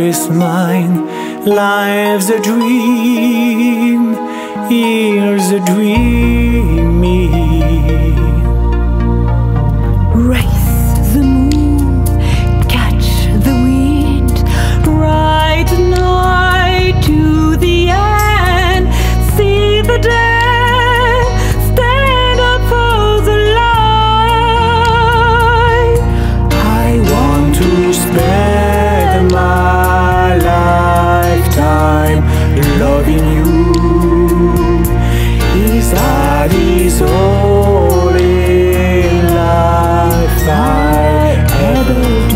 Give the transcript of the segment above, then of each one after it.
every's mine. Life's a dream, here's a dream. In you. Is that is all in life I ever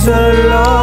is alone